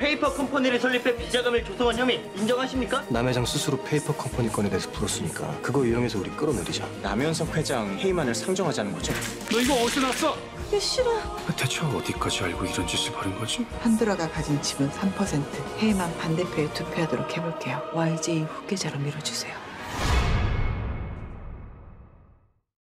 페이퍼 컴퍼니를 설립해 비자금을 조성한 혐의 인정하십니까? 남 회장 스스로 페이퍼 컴퍼니 건에 대해서 풀었으니까 그거 이용해서 우리 끌어내리자. 남현석 회장 해임안을 상정하자는 거죠? 너 이거 어디서 났어? 이 싫어. 대체 어디까지 알고 이런 짓을 벌인 거지? 한드라가 가진 지분 3% 해임안 반대표에 투표하도록 해볼게요. YJ 후계자로 밀어주세요.